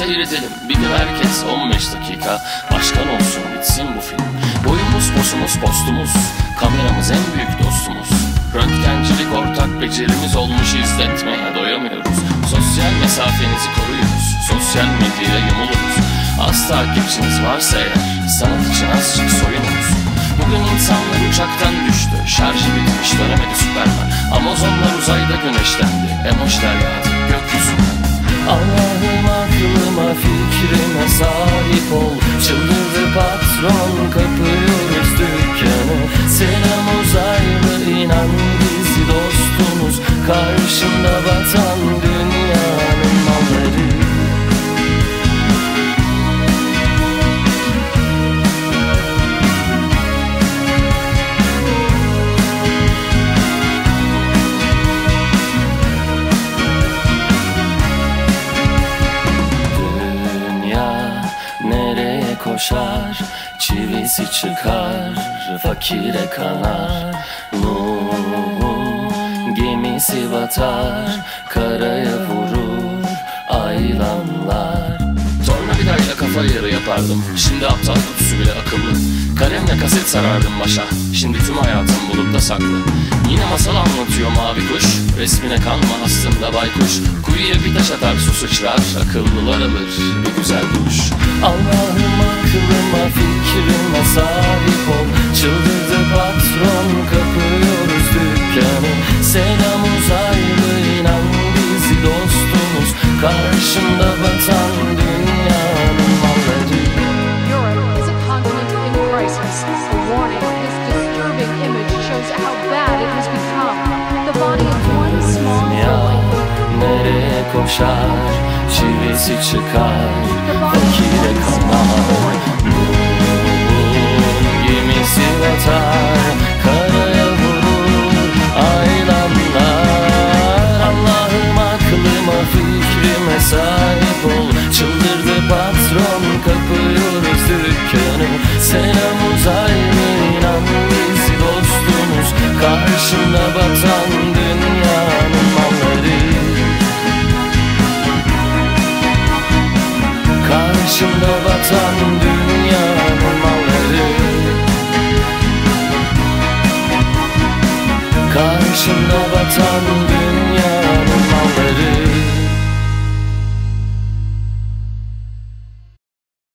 seyredelim. Bir gün herkes 15 dakika. Başkan olsun bitsin bu film. Boyumuz posumuz postumuz. Kameramız en büyük dostumuz. Röntgencilik ortak becerimiz olmuş izletmeye doyamıyoruz. Sosyal mesafenizi koruyoruz Sosyal medyaya yumuluruz. Az takipçiniz varsa eğer Sanat için azıcık soyunuruz Bugün insanlar uçaktan düştü. Şarjı Amazonlar uzayda güneşlendi. Emojiler yağdı gökyüzünden Allah'ım aklıma fikrime sahip ol. Çıldırdı patron kapıyoruz dükkanı. Selam uzaylı inan biz dostumuz. Karşında batan koşar Çivisi çıkar Fakire kanar. Nuh'un gemisi batar Karaya vurur Aylanlar. Tornavidayla kafa yarı yapardım. Şimdi aptal kutusu bile akıllı. Kalemle kaset sarardım başa. Şimdi tüm hayatım saklı Yine masal anlatıyor mavi kuş Resmine kanma aslında baykuş. Kuyuya bir taş atar su sıçrar Akıllılar alır bir güzel duş Allah'ım aklıma fikrime sahip ol. Çıldırdı patron kapıyoruz dükkanı. Selam uzaylı inan biz dostumuz. Karşında shows how bad it has become. The body of one small boy. nereye koşar çıkar Fakire Karşında batan dünyanın malları. Karşımda batan dünyanın malları. Karşımda batan dünyanın